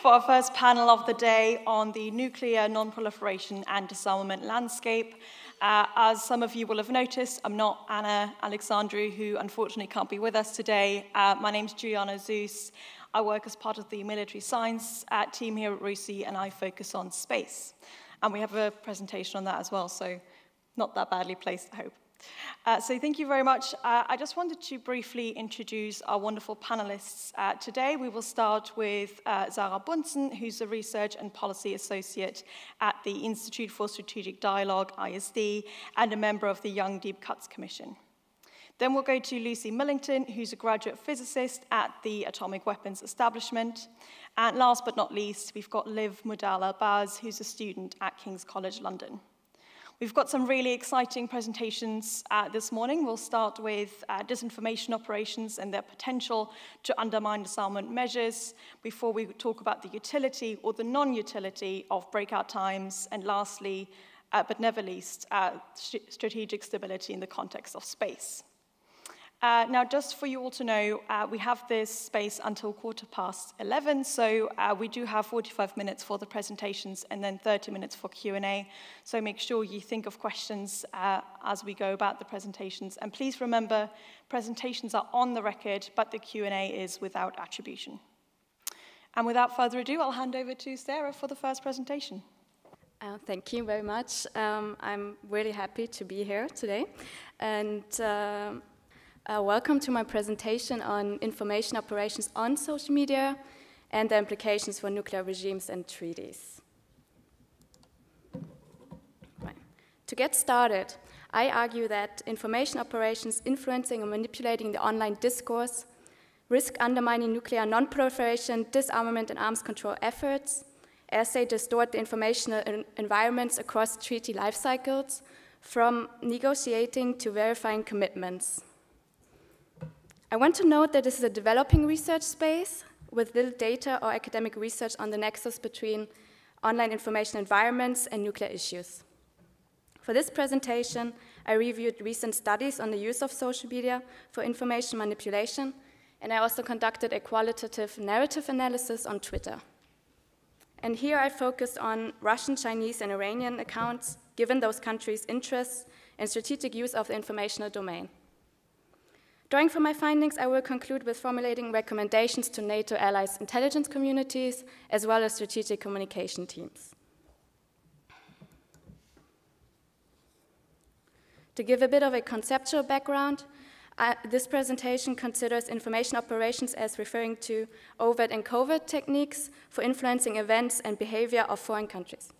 for our first panel of the day on the nuclear non-proliferation and disarmament landscape. Uh, as some of you will have noticed, I'm not Ana Alecsandru, who unfortunately can't be with us today. Uh, my name's Juliana Suess. I work as part of the military science uh, team here at RUSI, and I focus on space. And we have a presentation on that as well, so not that badly placed, I hope. Uh, so thank you very much. Uh, I just wanted to briefly introduce our wonderful panelists. Uh, today we will start with uh, Sara Bundtzen, who's a Research and Policy Associate at the Institute for Strategic Dialogue, ISD, and a member of the Young Deep Cuts Commission. Then we'll go to Lucy Millington, who's a graduate physicist at the Atomic Weapons Establishment. And last but not least, we've got Liv Muldal El Baz, who's a student at King's College London. We've got some really exciting presentations uh, this morning. We'll start with uh, disinformation operations and their potential to undermine disarmament measures before we talk about the utility or the non-utility of breakout times. And lastly, uh, but never least, uh, st strategic stability in the context of space. Uh, now, just for you all to know, uh, we have this space until quarter past 11, so uh, we do have 45 minutes for the presentations and then 30 minutes for Q&A. So make sure you think of questions uh, as we go about the presentations. And please remember, presentations are on the record, but the Q&A is without attribution. And without further ado, I'll hand over to Sara for the first presentation. Uh, thank you very much. Um, I'm really happy to be here today. And uh, uh, welcome to my presentation on information operations on social media and the implications for nuclear regimes and treaties. Right. To get started, I argue that information operations influencing and manipulating the online discourse risk undermining nuclear non-proliferation, disarmament, and arms control efforts, as they distort the informational environments across treaty life cycles, from negotiating to verifying commitments. I want to note that this is a developing research space with little data or academic research on the nexus between online information environments and nuclear issues. For this presentation, I reviewed recent studies on the use of social media for information manipulation, and I also conducted a qualitative narrative analysis on Twitter. And here I focused on Russian, Chinese, and Iranian accounts, given those countries' interests and strategic use of the informational domain. Drawing from my findings, I will conclude with formulating recommendations to NATO allies' intelligence communities, as well as strategic communication teams. To give a bit of a conceptual background, this presentation considers information operations as referring to overt and covert techniques for influencing events and behavior of foreign countries.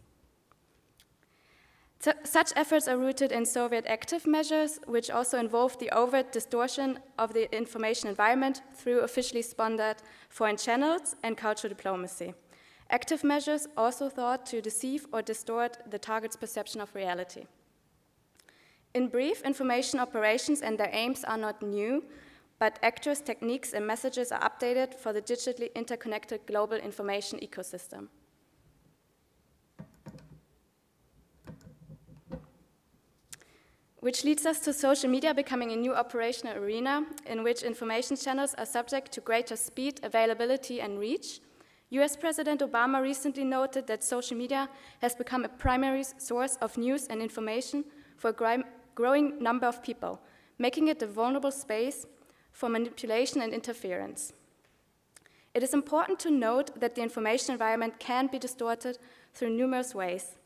So, such efforts are rooted in Soviet active measures, which also involve the overt distortion of the information environment through officially sponsored foreign channels and cultural diplomacy. Active measures also thought to deceive or distort the target's perception of reality. In brief, information operations and their aims are not new, but actors' techniques and messages are updated for the digitally interconnected global information ecosystem. Which leads us to social media becoming a new operational arena in which information channels are subject to greater speed, availability, and reach. US President Obama recently noted that social media has become a primary source of news and information for a growing number of people, making it a vulnerable space for manipulation and interference. It is important to note that the information environment can be distorted through numerous ways.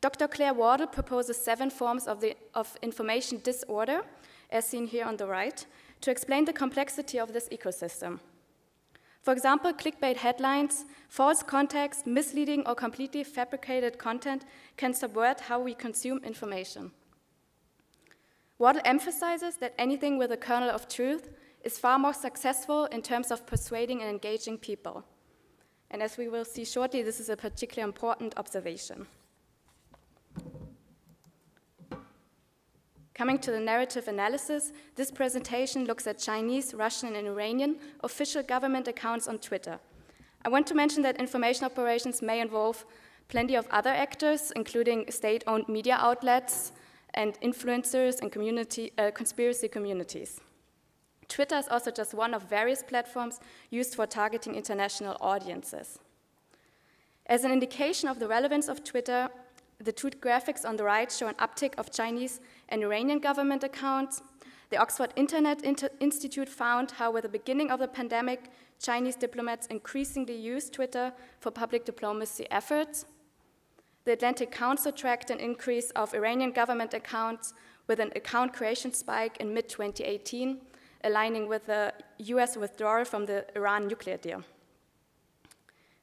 Dr. Claire Wardle proposes seven forms of, the, of information disorder, as seen here on the right, to explain the complexity of this ecosystem. For example, clickbait headlines, false context, misleading or completely fabricated content can subvert how we consume information. Wardle emphasizes that anything with a kernel of truth is far more successful in terms of persuading and engaging people. And as we will see shortly, this is a particularly important observation. Coming to the narrative analysis, this presentation looks at Chinese, Russian, and Iranian official government accounts on Twitter. I want to mention that information operations may involve plenty of other actors, including state-owned media outlets and influencers and community, uh, conspiracy communities. Twitter is also just one of various platforms used for targeting international audiences. As an indication of the relevance of Twitter, the two graphics on the right show an uptick of Chinese and Iranian government accounts. The Oxford Internet Inter Institute found how, with the beginning of the pandemic, Chinese diplomats increasingly used Twitter for public diplomacy efforts. The Atlantic Council tracked an increase of Iranian government accounts with an account creation spike in mid 2018, aligning with the US withdrawal from the Iran nuclear deal.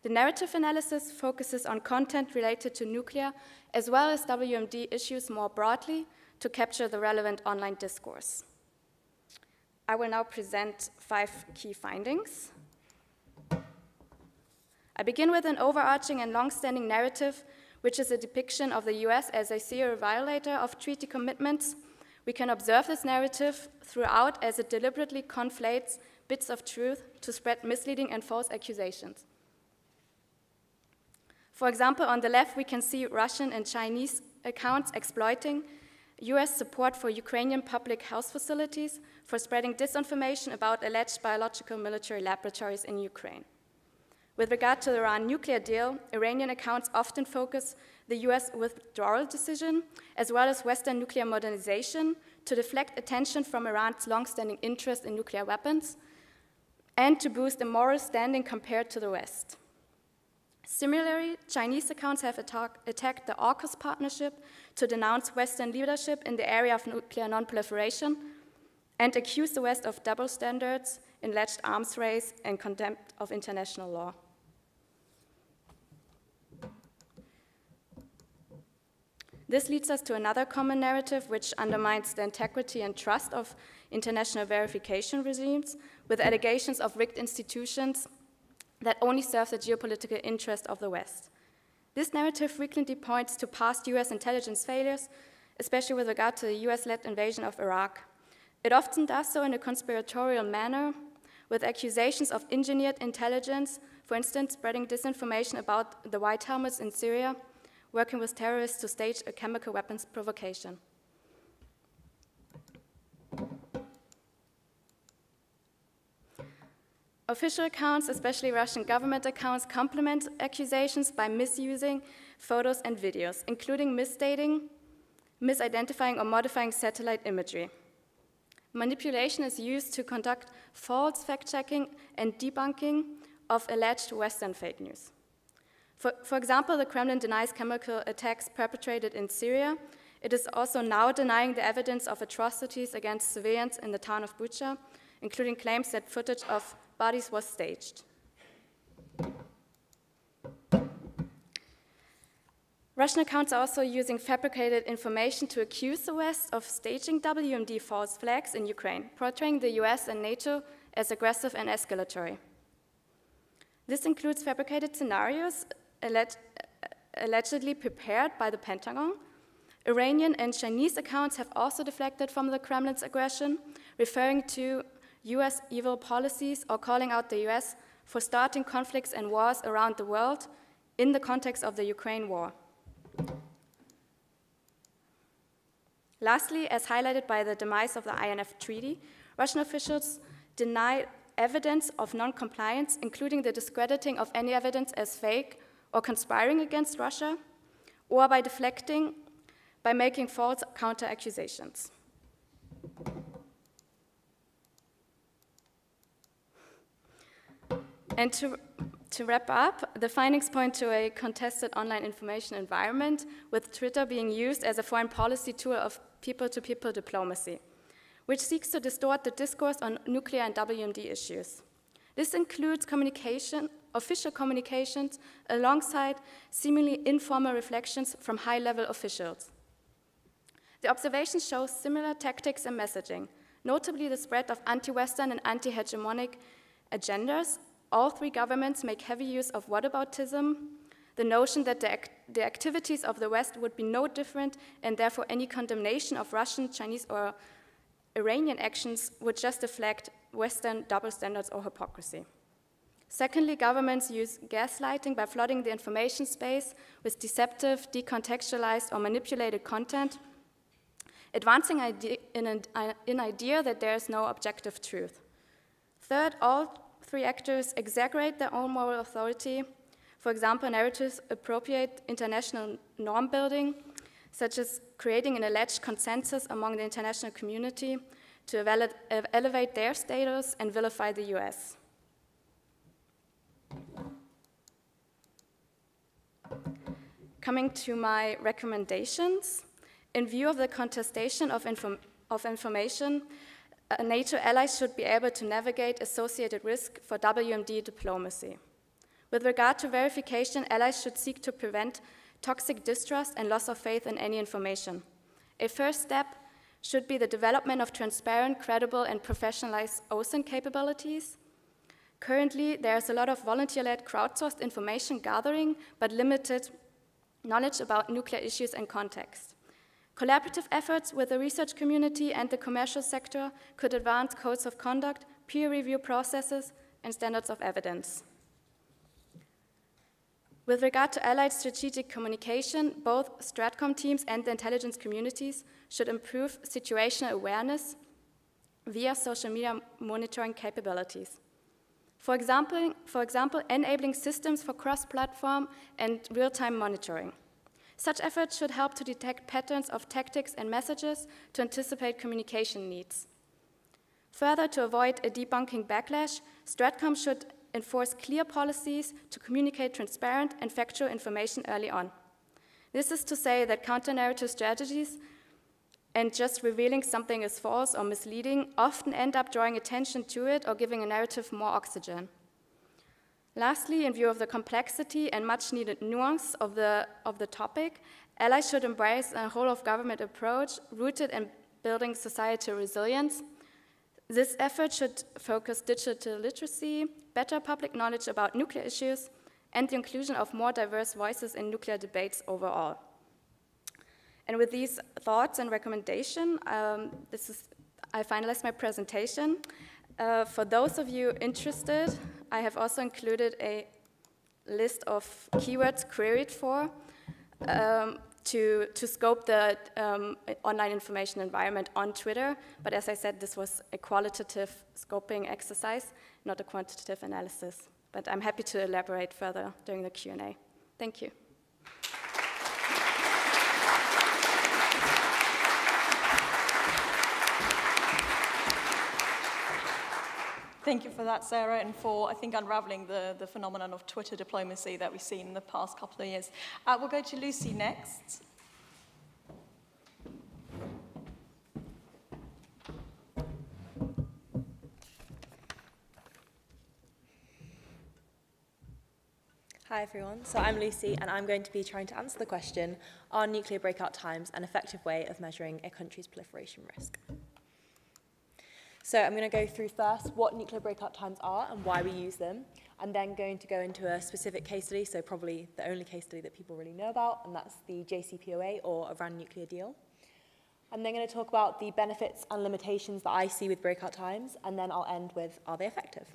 The narrative analysis focuses on content related to nuclear as well as WMD issues more broadly to capture the relevant online discourse. I will now present five key findings. I begin with an overarching and long-standing narrative, which is a depiction of the US as a serial violator of treaty commitments. We can observe this narrative throughout as it deliberately conflates bits of truth to spread misleading and false accusations. For example, on the left, we can see Russian and Chinese accounts exploiting US support for Ukrainian public health facilities for spreading disinformation about alleged biological military laboratories in Ukraine. With regard to the Iran nuclear deal, Iranian accounts often focus the US withdrawal decision, as well as Western nuclear modernization, to deflect attention from Iran's long-standing interest in nuclear weapons and to boost the moral standing compared to the West. Similarly, Chinese accounts have attacked the AUKUS partnership to denounce Western leadership in the area of nuclear nonproliferation and accuse the West of double standards in alleged arms race and contempt of international law. This leads us to another common narrative which undermines the integrity and trust of international verification regimes with allegations of rigged institutions that only serve the geopolitical interest of the West. This narrative frequently points to past US intelligence failures, especially with regard to the US led invasion of Iraq. It often does so in a conspiratorial manner, with accusations of engineered intelligence, for instance, spreading disinformation about the white helmets in Syria, working with terrorists to stage a chemical weapons provocation. Official accounts, especially Russian government accounts, complement accusations by misusing photos and videos, including misstating, misidentifying, or modifying satellite imagery. Manipulation is used to conduct false fact checking and debunking of alleged Western fake news. For, for, example, the Kremlin denies chemical attacks perpetrated in Syria. It is also now denying the evidence of atrocities against civilians in the town of Bucha, including claims that footage of bodies was staged. Russian accounts are also using fabricated information to accuse the West of staging WMD false flags in Ukraine, portraying the US and NATO as aggressive and escalatory. This includes fabricated scenarios alleged, allegedly prepared by the Pentagon. Iranian and Chinese accounts have also deflected from the Kremlin's aggression, referring to US evil policies or calling out the US for starting conflicts and wars around the world in the context of the Ukraine war. Lastly, as highlighted by the demise of the INF Treaty, Russian officials deny evidence of non-compliance, including the discrediting of any evidence as fake or conspiring against Russia, or by deflecting by making false counter And to, to wrap up, the findings point to a contested online information environment, with Twitter being used as a foreign policy tool of people to people diplomacy, which seeks to distort the discourse on nuclear and WMD issues. This includes communication, official communications, alongside seemingly informal reflections from high level officials. The observation shows similar tactics and messaging, notably the spread of anti Western and anti hegemonic agendas all three governments make heavy use of whataboutism, the notion that the, act the activities of the West would be no different, and therefore any condemnation of Russian, Chinese, or Iranian actions would just deflect Western double standards or hypocrisy. Secondly, governments use gaslighting by flooding the information space with deceptive, decontextualized, or manipulated content, advancing in an idea that there is no objective truth. Third, all three actors exaggerate their own moral authority. For example, narratives appropriate international norm building, such as creating an alleged consensus among the international community to elevate their status and vilify the US. Coming to my recommendations, in view of the contestation of, inform of information, NATO allies should be able to navigate associated risk for WMD diplomacy. With regard to verification, allies should seek to prevent toxic distrust and loss of faith in any information. A first step should be the development of transparent, credible, and professionalized OSINT capabilities. Currently, there's a lot of volunteer-led crowdsourced information gathering, but limited knowledge about nuclear issues and context. Collaborative efforts with the research community and the commercial sector could advance codes of conduct, peer review processes, and standards of evidence. With regard to allied strategic communication, both Stratcom teams and the intelligence communities should improve situational awareness via social media monitoring capabilities. For example, for example enabling systems for cross-platform and real-time monitoring. Such efforts should help to detect patterns of tactics and messages to anticipate communication needs. Further, to avoid a debunking backlash, Stratcom should enforce clear policies to communicate transparent and factual information early on. This is to say that counter-narrative strategies and just revealing something is false or misleading often end up drawing attention to it or giving a narrative more oxygen. Lastly, in view of the complexity and much needed nuance of the, of the topic, allies should embrace a whole of government approach rooted in building societal resilience this effort should focus digital literacy, better public knowledge about nuclear issues, and the inclusion of more diverse voices in nuclear debates overall. And with these thoughts and recommendation, um, this is, I finalize my presentation. Uh, for those of you interested, I have also included a list of keywords queried for. Um, to, to scope the um, online information environment on Twitter. But as I said, this was a qualitative scoping exercise, not a quantitative analysis. But I'm happy to elaborate further during the Q&A. Thank you. Thank you for that, Sara, and for, I think, unraveling the, the phenomenon of Twitter diplomacy that we've seen in the past couple of years. Uh, we'll go to Lucy next. Hi everyone, so I'm Lucy and I'm going to be trying to answer the question, are nuclear breakout times an effective way of measuring a country's proliferation risk? So I'm going to go through first what nuclear breakout times are and why we use them, and then going to go into a specific case study, so probably the only case study that people really know about, and that's the JCPOA or Iran nuclear deal. I'm then going to talk about the benefits and limitations that I see with breakout times, and then I'll end with are they effective?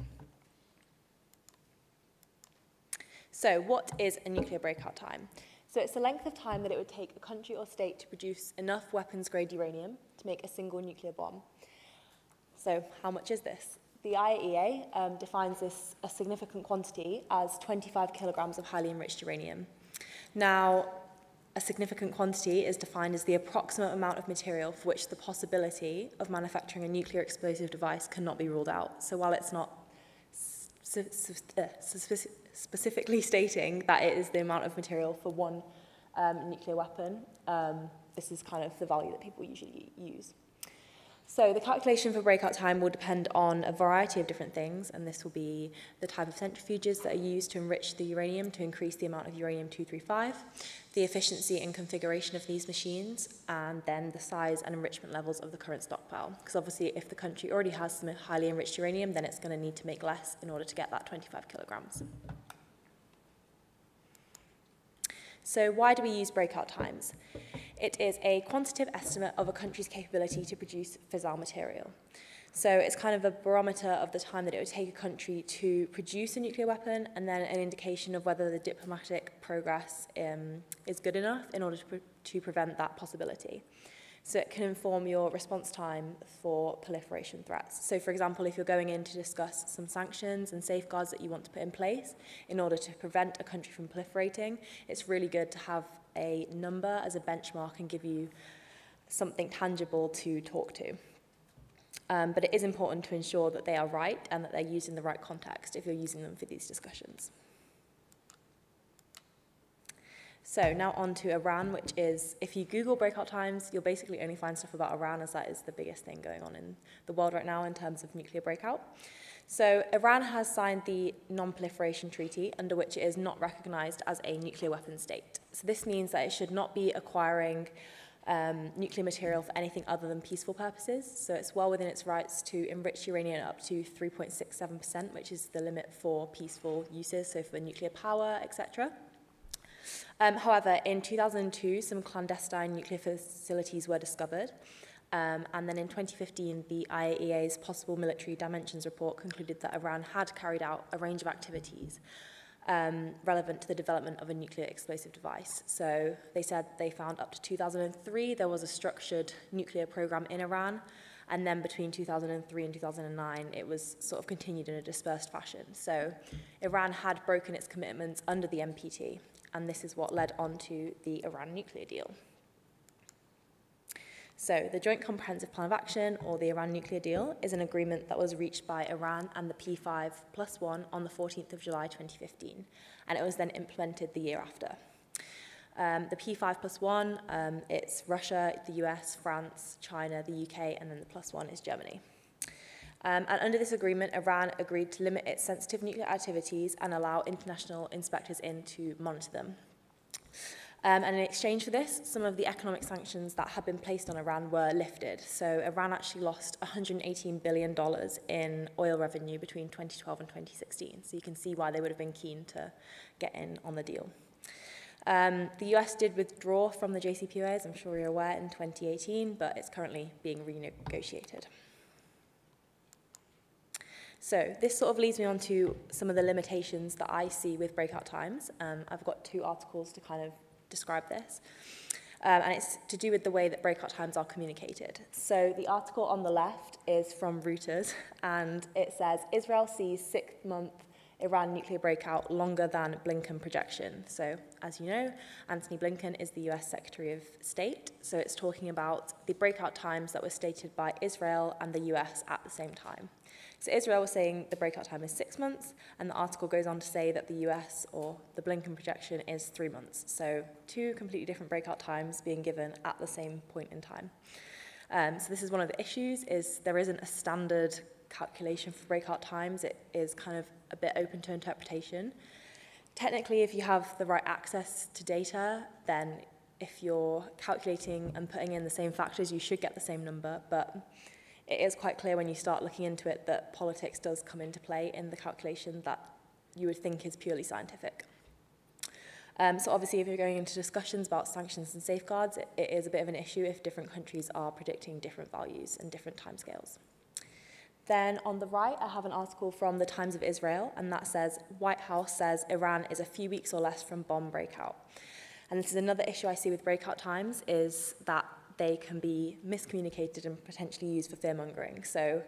So what is a nuclear breakout time? So it's the length of time that it would take a country or state to produce enough weapons-grade uranium to make a single nuclear bomb. So how much is this? The IAEA um, defines this a significant quantity as 25 kilograms of highly enriched uranium. Now, a significant quantity is defined as the approximate amount of material for which the possibility of manufacturing a nuclear explosive device cannot be ruled out. So while it's not uh, specifically stating that it is the amount of material for one um, nuclear weapon, um, this is kind of the value that people usually use. So the calculation for breakout time will depend on a variety of different things, and this will be the type of centrifuges that are used to enrich the uranium to increase the amount of uranium-235, the efficiency and configuration of these machines, and then the size and enrichment levels of the current stockpile. Because obviously if the country already has some highly enriched uranium, then it's going to need to make less in order to get that 25 kilograms. So why do we use breakout times? It is a quantitative estimate of a country's capability to produce fissile material. So it's kind of a barometer of the time that it would take a country to produce a nuclear weapon and then an indication of whether the diplomatic progress um, is good enough in order to, pre to prevent that possibility. So it can inform your response time for proliferation threats. So for example, if you're going in to discuss some sanctions and safeguards that you want to put in place in order to prevent a country from proliferating, it's really good to have a number as a benchmark and give you something tangible to talk to. Um, but it is important to ensure that they are right and that they're used in the right context if you're using them for these discussions. So now on to Iran, which is, if you Google breakout times, you'll basically only find stuff about Iran as that is the biggest thing going on in the world right now in terms of nuclear breakout. So Iran has signed the Non-Proliferation Treaty, under which it is not recognized as a nuclear weapon state. So this means that it should not be acquiring um, nuclear material for anything other than peaceful purposes. So it's well within its rights to enrich uranium up to 3.67%, which is the limit for peaceful uses, so for nuclear power, etc. Um, however, in 2002, some clandestine nuclear facilities were discovered. Um, and then in 2015, the IAEA's Possible Military Dimensions report concluded that Iran had carried out a range of activities um, relevant to the development of a nuclear explosive device. So they said they found up to 2003 there was a structured nuclear program in Iran, and then between 2003 and 2009 it was sort of continued in a dispersed fashion. So Iran had broken its commitments under the NPT, and this is what led on to the Iran nuclear deal. So, the Joint Comprehensive Plan of Action, or the Iran nuclear deal, is an agreement that was reached by Iran and the P5 plus one on the 14th of July 2015, and it was then implemented the year after. Um, the P5 plus one, um, it's Russia, the US, France, China, the UK, and then the plus one is Germany. Um, and under this agreement, Iran agreed to limit its sensitive nuclear activities and allow international inspectors in to monitor them. Um, and in exchange for this, some of the economic sanctions that had been placed on Iran were lifted. So Iran actually lost $118 billion in oil revenue between 2012 and 2016. So you can see why they would have been keen to get in on the deal. Um, the US did withdraw from the JCPOA, as I'm sure you're aware, in 2018, but it's currently being renegotiated. So this sort of leads me on to some of the limitations that I see with breakout times. Um, I've got two articles to kind of describe this. Um, and it's to do with the way that breakout times are communicated. So the article on the left is from Reuters, and it says Israel sees six-month Iran nuclear breakout longer than Blinken projection. So, as you know, Antony Blinken is the US Secretary of State. So, it's talking about the breakout times that were stated by Israel and the US at the same time. So Israel was saying the breakout time is six months, and the article goes on to say that the US or the Blinken projection is three months. So two completely different breakout times being given at the same point in time. Um, so this is one of the issues, is there isn't a standard calculation for breakout times. It is kind of a bit open to interpretation. Technically, if you have the right access to data, then if you're calculating and putting in the same factors, you should get the same number. But it is quite clear when you start looking into it that politics does come into play in the calculation that you would think is purely scientific. Um, so obviously, if you're going into discussions about sanctions and safeguards, it, it is a bit of an issue if different countries are predicting different values and different timescales. Then on the right, I have an article from the Times of Israel, and that says, White House says Iran is a few weeks or less from bomb breakout. And this is another issue I see with breakout times, is that they can be miscommunicated and potentially used for fear-mongering. So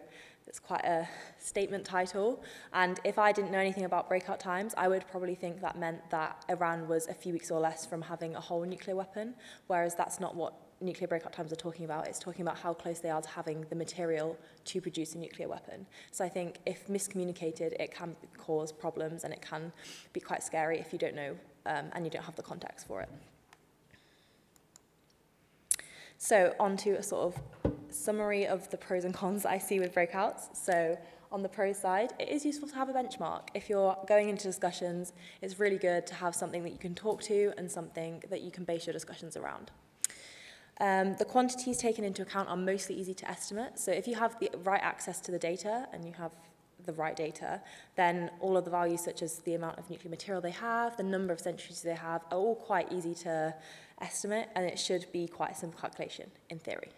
it's quite a statement title. And if I didn't know anything about breakout times, I would probably think that meant that Iran was a few weeks or less from having a whole nuclear weapon, whereas that's not what nuclear breakout times are talking about. It's talking about how close they are to having the material to produce a nuclear weapon. So I think if miscommunicated, it can cause problems and it can be quite scary if you don't know um, and you don't have the context for it. So on to a sort of summary of the pros and cons I see with breakouts. So on the pro side, it is useful to have a benchmark. If you're going into discussions, it's really good to have something that you can talk to and something that you can base your discussions around. Um, the quantities taken into account are mostly easy to estimate. So if you have the right access to the data and you have the right data, then all of the values such as the amount of nuclear material they have, the number of centuries they have, are all quite easy to estimate and it should be quite a simple calculation in theory.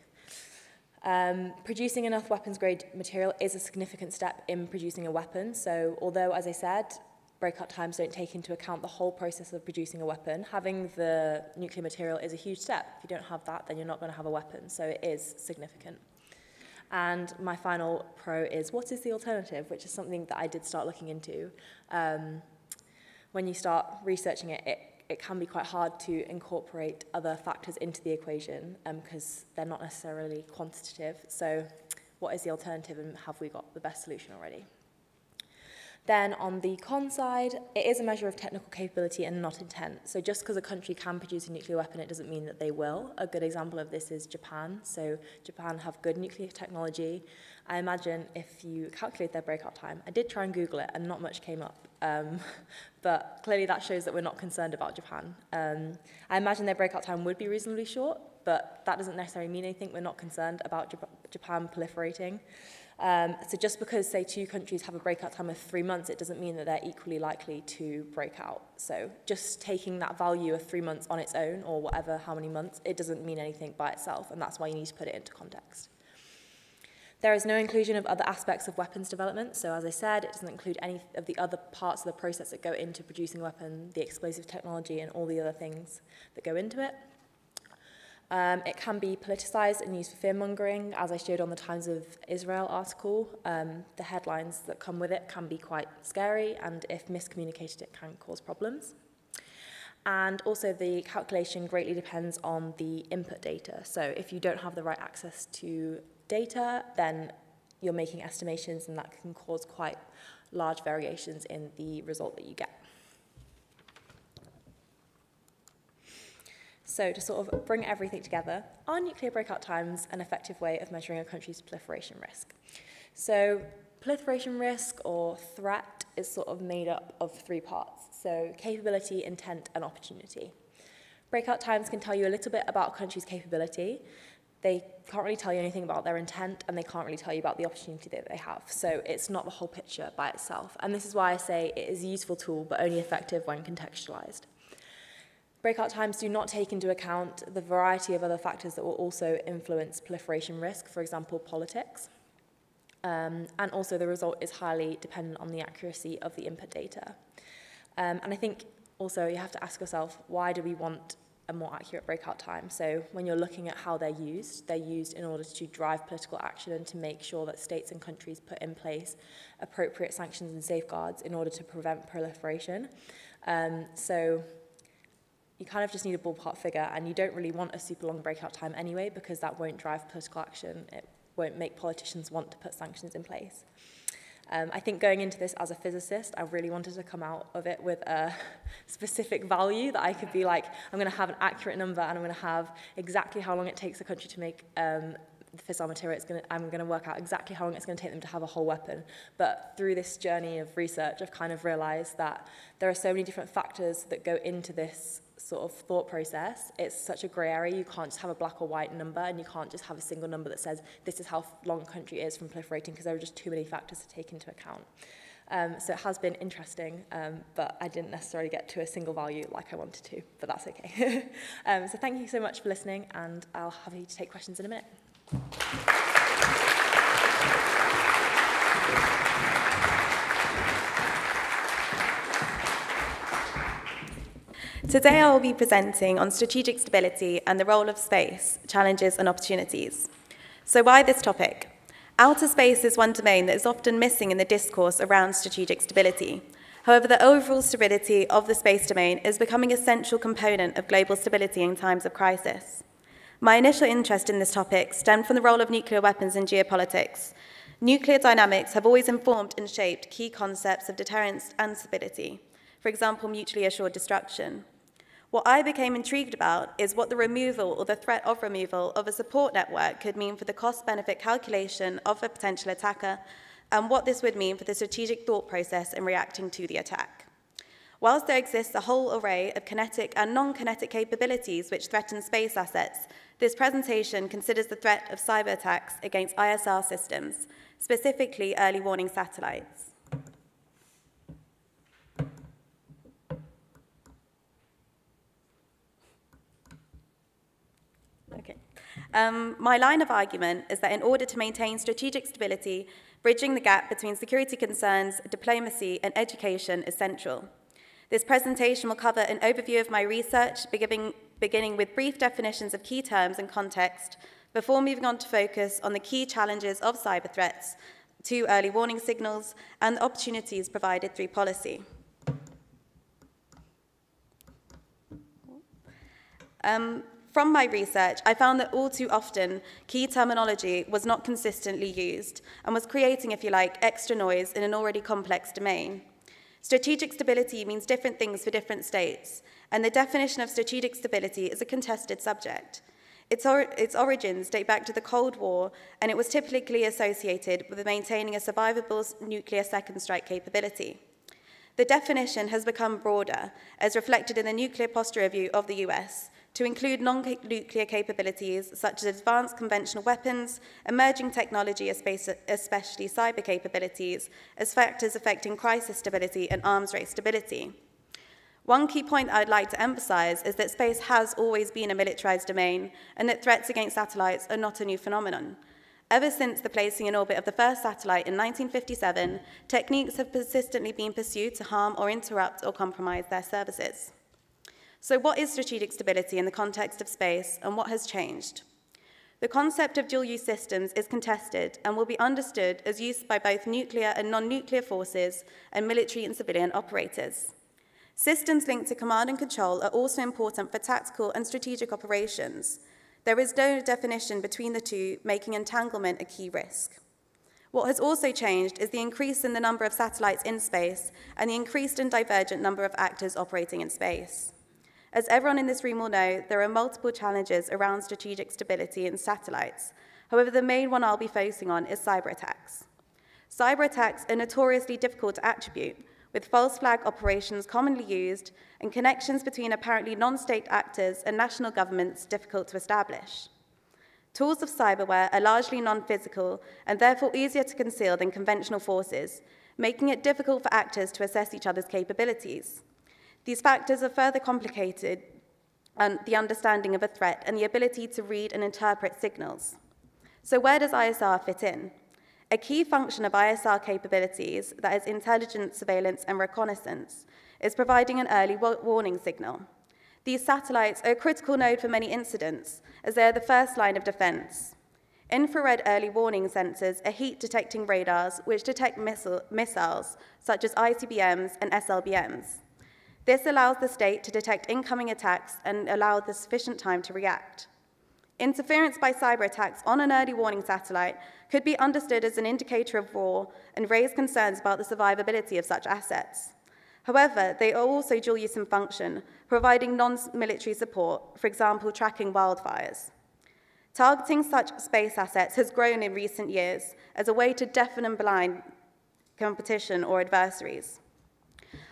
Um, producing enough weapons grade material is a significant step in producing a weapon. So although, as I said, breakout times don't take into account the whole process of producing a weapon. Having the nuclear material is a huge step. If you don't have that, then you're not going to have a weapon. So it is significant. And my final pro is what is the alternative, which is something that I did start looking into. Um, when you start researching it, it, it can be quite hard to incorporate other factors into the equation because um, they're not necessarily quantitative. So what is the alternative and have we got the best solution already? Then on the con side, it is a measure of technical capability and not intent. So just because a country can produce a nuclear weapon, it doesn't mean that they will. A good example of this is Japan. So Japan have good nuclear technology. I imagine if you calculate their breakout time, I did try and Google it and not much came up. Um, but clearly that shows that we're not concerned about Japan. Um, I imagine their breakout time would be reasonably short, but that doesn't necessarily mean anything. We're not concerned about Japan proliferating. Um, so just because, say, two countries have a breakout time of three months, it doesn't mean that they're equally likely to break out. So just taking that value of three months on its own or whatever, how many months, it doesn't mean anything by itself, and that's why you need to put it into context. There is no inclusion of other aspects of weapons development, so as I said, it doesn't include any of the other parts of the process that go into producing a weapon, the explosive technology and all the other things that go into it. Um, it can be politicized and used for fear-mongering, as I showed on the Times of Israel article. Um, the headlines that come with it can be quite scary, and if miscommunicated, it can cause problems. And also the calculation greatly depends on the input data. So if you don't have the right access to data, then you're making estimations, and that can cause quite large variations in the result that you get. So to sort of bring everything together, are nuclear breakout times an effective way of measuring a country's proliferation risk? So proliferation risk or threat is sort of made up of three parts. So capability, intent, and opportunity. Breakout times can tell you a little bit about a country's capability. They can't really tell you anything about their intent, and they can't really tell you about the opportunity that they have. So it's not the whole picture by itself. And this is why I say it is a useful tool, but only effective when contextualized. Breakout times do not take into account the variety of other factors that will also influence proliferation risk, for example, politics. Um, and also the result is highly dependent on the accuracy of the input data. Um, and I think also you have to ask yourself, why do we want a more accurate breakout time? So when you're looking at how they're used, they're used in order to drive political action and to make sure that states and countries put in place appropriate sanctions and safeguards in order to prevent proliferation. Um, so you kind of just need a ballpark figure and you don't really want a super long breakout time anyway because that won't drive political action. It won't make politicians want to put sanctions in place. Um, I think going into this as a physicist, I really wanted to come out of it with a specific value that I could be like, I'm going to have an accurate number and I'm going to have exactly how long it takes a country to make um, the fissile material. Gonna, I'm going to work out exactly how long it's going to take them to have a whole weapon. But through this journey of research, I've kind of realized that there are so many different factors that go into this sort of thought process, it's such a grey area. You can't just have a black or white number and you can't just have a single number that says this is how long a country is from proliferating because there are just too many factors to take into account. Um, so it has been interesting, um, but I didn't necessarily get to a single value like I wanted to, but that's okay. um, so thank you so much for listening and I'll have you to take questions in a minute. Today I will be presenting on strategic stability and the role of space, challenges and opportunities. So why this topic? Outer space is one domain that is often missing in the discourse around strategic stability. However, the overall stability of the space domain is becoming a central component of global stability in times of crisis. My initial interest in this topic stemmed from the role of nuclear weapons in geopolitics. Nuclear dynamics have always informed and shaped key concepts of deterrence and stability, for example, mutually assured destruction. What I became intrigued about is what the removal or the threat of removal of a support network could mean for the cost benefit calculation of a potential attacker and what this would mean for the strategic thought process in reacting to the attack. Whilst there exists a whole array of kinetic and non-kinetic capabilities which threaten space assets, this presentation considers the threat of cyber attacks against ISR systems, specifically early warning satellites. Um, my line of argument is that in order to maintain strategic stability, bridging the gap between security concerns, diplomacy, and education is central. This presentation will cover an overview of my research, beginning, beginning with brief definitions of key terms and context, before moving on to focus on the key challenges of cyber threats, to early warning signals, and the opportunities provided through policy. Um, from my research, I found that all too often, key terminology was not consistently used and was creating, if you like, extra noise in an already complex domain. Strategic stability means different things for different states, and the definition of strategic stability is a contested subject. Its, or its origins date back to the Cold War, and it was typically associated with maintaining a survivable nuclear second strike capability. The definition has become broader, as reflected in the Nuclear Posture Review of the US, to include non-nuclear capabilities such as advanced conventional weapons, emerging technology, especially cyber capabilities, as factors affecting crisis stability and arms race stability. One key point I'd like to emphasize is that space has always been a militarized domain and that threats against satellites are not a new phenomenon. Ever since the placing in orbit of the first satellite in 1957, techniques have persistently been pursued to harm or interrupt or compromise their services. So what is strategic stability in the context of space, and what has changed? The concept of dual-use systems is contested and will be understood as used by both nuclear and non-nuclear forces and military and civilian operators. Systems linked to command and control are also important for tactical and strategic operations. There is no definition between the two, making entanglement a key risk. What has also changed is the increase in the number of satellites in space and the increased and divergent number of actors operating in space. As everyone in this room will know, there are multiple challenges around strategic stability in satellites. However, the main one I'll be focusing on is cyber attacks. Cyber attacks are notoriously difficult to attribute, with false flag operations commonly used and connections between apparently non-state actors and national governments difficult to establish. Tools of cyberware are largely non-physical and therefore easier to conceal than conventional forces, making it difficult for actors to assess each other's capabilities. These factors are further complicated um, the understanding of a threat and the ability to read and interpret signals. So where does ISR fit in? A key function of ISR capabilities, that is intelligence, surveillance, and reconnaissance, is providing an early warning signal. These satellites are a critical node for many incidents, as they are the first line of defense. Infrared early warning sensors are heat-detecting radars which detect missile, missiles, such as ICBMs and SLBMs. This allows the state to detect incoming attacks and allow the sufficient time to react. Interference by cyber attacks on an early warning satellite could be understood as an indicator of war and raise concerns about the survivability of such assets. However, they are also dual use in function, providing non-military support, for example, tracking wildfires. Targeting such space assets has grown in recent years as a way to deafen and blind competition or adversaries.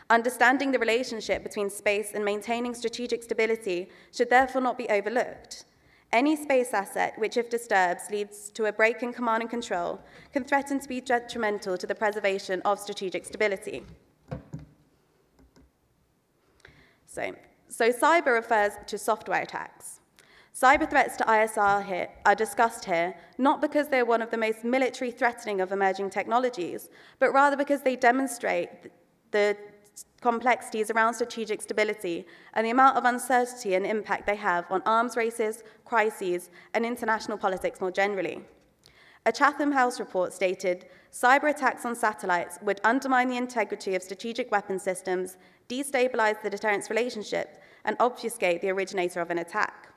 Understanding the relationship between space and maintaining strategic stability should therefore not be overlooked. Any space asset which, if disturbed, leads to a break in command and control can threaten to be detrimental to the preservation of strategic stability. So, so cyber refers to software attacks. Cyber threats to ISR here are discussed here not because they're one of the most military threatening of emerging technologies, but rather because they demonstrate the complexities around strategic stability and the amount of uncertainty and impact they have on arms races, crises, and international politics more generally. A Chatham House report stated, cyber attacks on satellites would undermine the integrity of strategic weapon systems, destabilize the deterrence relationship, and obfuscate the originator of an attack.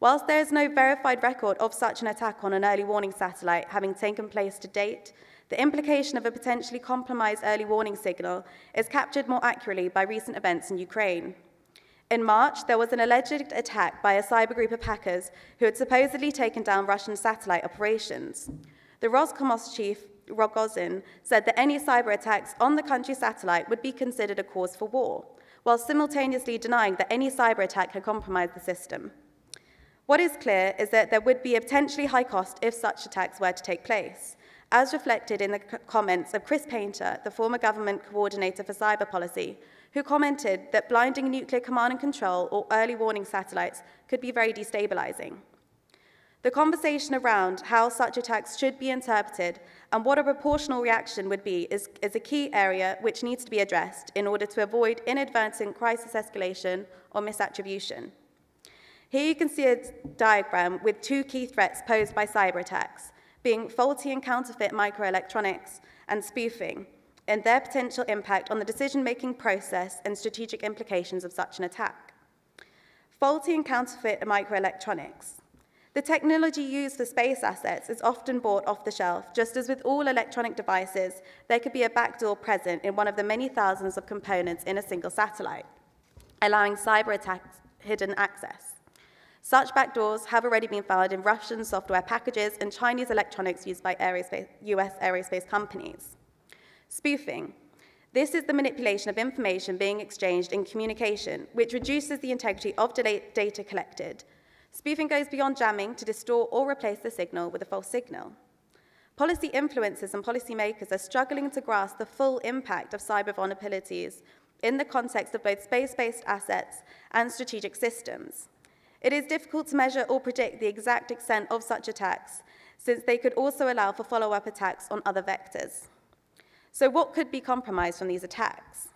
Whilst there is no verified record of such an attack on an early warning satellite having taken place to date, the implication of a potentially compromised early warning signal is captured more accurately by recent events in Ukraine. In March, there was an alleged attack by a cyber group of hackers who had supposedly taken down Russian satellite operations. The Roscosmos chief, Rogozin, said that any cyber attacks on the country's satellite would be considered a cause for war, while simultaneously denying that any cyber attack had compromised the system. What is clear is that there would be a potentially high cost if such attacks were to take place as reflected in the comments of Chris Painter, the former government coordinator for cyber policy, who commented that blinding nuclear command and control or early warning satellites could be very destabilizing. The conversation around how such attacks should be interpreted and what a proportional reaction would be is, is a key area which needs to be addressed in order to avoid inadvertent crisis escalation or misattribution. Here you can see a diagram with two key threats posed by cyber attacks, being faulty and counterfeit microelectronics and spoofing, and their potential impact on the decision-making process and strategic implications of such an attack. Faulty and counterfeit microelectronics. The technology used for space assets is often bought off the shelf. Just as with all electronic devices, there could be a backdoor present in one of the many thousands of components in a single satellite, allowing cyber attacks hidden access. Such backdoors have already been found in Russian software packages and Chinese electronics used by aerospace, US aerospace companies. Spoofing. This is the manipulation of information being exchanged in communication, which reduces the integrity of data collected. Spoofing goes beyond jamming to distort or replace the signal with a false signal. Policy influencers and policymakers are struggling to grasp the full impact of cyber vulnerabilities in the context of both space-based assets and strategic systems. It is difficult to measure or predict the exact extent of such attacks, since they could also allow for follow-up attacks on other vectors. So what could be compromised from these attacks?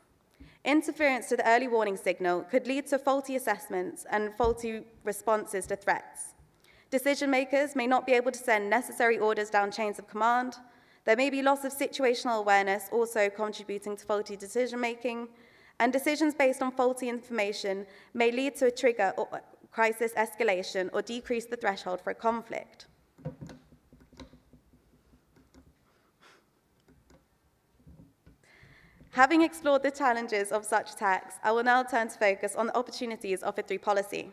Interference to the early warning signal could lead to faulty assessments and faulty responses to threats. Decision makers may not be able to send necessary orders down chains of command. There may be loss of situational awareness also contributing to faulty decision making. And decisions based on faulty information may lead to a trigger or crisis escalation or decrease the threshold for a conflict. Having explored the challenges of such attacks, I will now turn to focus on the opportunities offered through policy.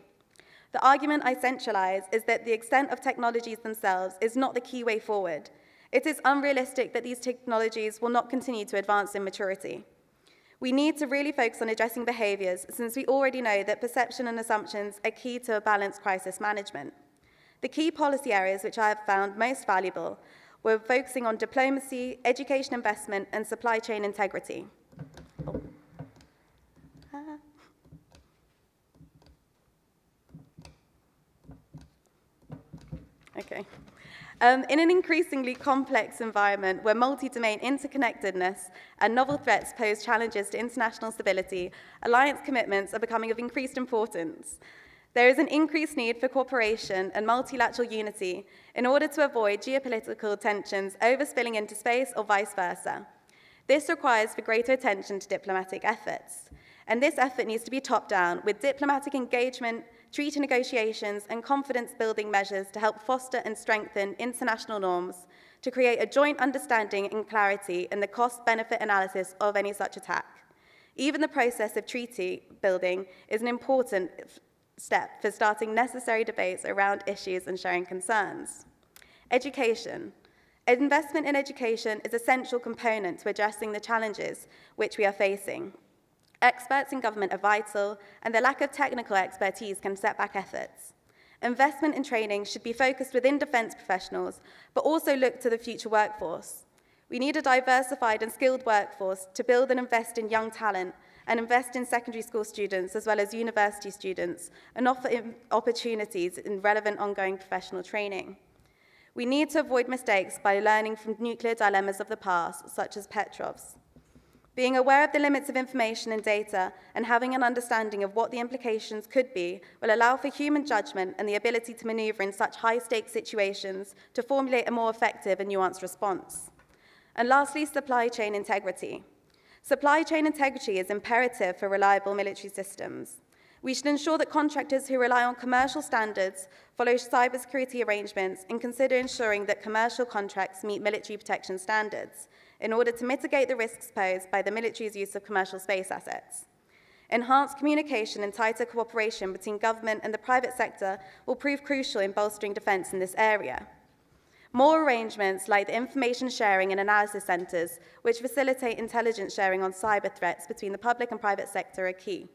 The argument I centralize is that the extent of technologies themselves is not the key way forward. It is unrealistic that these technologies will not continue to advance in maturity. We need to really focus on addressing behaviors since we already know that perception and assumptions are key to a balanced crisis management. The key policy areas which I have found most valuable we're focusing on diplomacy, education investment, and supply chain integrity. Oh. Okay. Um, in an increasingly complex environment where multi-domain interconnectedness and novel threats pose challenges to international stability, alliance commitments are becoming of increased importance. There is an increased need for cooperation and multilateral unity in order to avoid geopolitical tensions overspilling into space or vice versa. This requires for greater attention to diplomatic efforts. And this effort needs to be top-down with diplomatic engagement, treaty negotiations, and confidence-building measures to help foster and strengthen international norms to create a joint understanding and clarity in the cost-benefit analysis of any such attack. Even the process of treaty building is an important step for starting necessary debates around issues and sharing concerns. Education. Investment in education is a central component to addressing the challenges which we are facing. Experts in government are vital, and the lack of technical expertise can set back efforts. Investment in training should be focused within defence professionals, but also look to the future workforce. We need a diversified and skilled workforce to build and invest in young talent and invest in secondary school students as well as university students and offer opportunities in relevant ongoing professional training. We need to avoid mistakes by learning from nuclear dilemmas of the past, such as Petrov's. Being aware of the limits of information and data and having an understanding of what the implications could be will allow for human judgment and the ability to maneuver in such high-stakes situations to formulate a more effective and nuanced response. And lastly, supply chain integrity. Supply chain integrity is imperative for reliable military systems. We should ensure that contractors who rely on commercial standards follow cybersecurity arrangements and consider ensuring that commercial contracts meet military protection standards in order to mitigate the risks posed by the military's use of commercial space assets. Enhanced communication and tighter cooperation between government and the private sector will prove crucial in bolstering defence in this area. More arrangements like the information sharing and analysis centres, which facilitate intelligence sharing on cyber threats between the public and private sector, are key.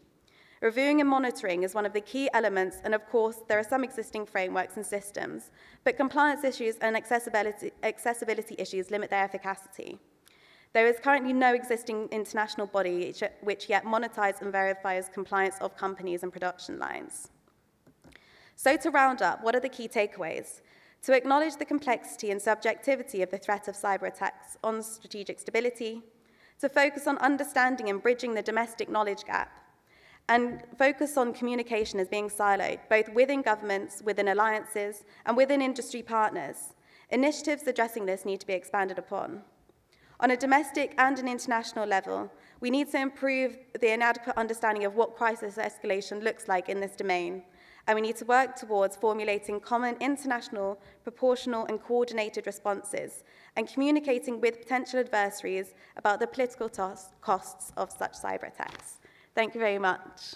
Reviewing and monitoring is one of the key elements, and of course, there are some existing frameworks and systems, but compliance issues and accessibility, accessibility issues limit their efficacy. There is currently no existing international body which yet monitors and verifies compliance of companies and production lines. So, to round up, what are the key takeaways? To acknowledge the complexity and subjectivity of the threat of cyber attacks on strategic stability, to focus on understanding and bridging the domestic knowledge gap, and focus on communication as being siloed, both within governments, within alliances, and within industry partners. Initiatives addressing this need to be expanded upon. On a domestic and an international level, we need to improve the inadequate understanding of what crisis escalation looks like in this domain, and we need to work towards formulating common international, proportional and coordinated responses and communicating with potential adversaries about the political costs of such cyber attacks. Thank you very much.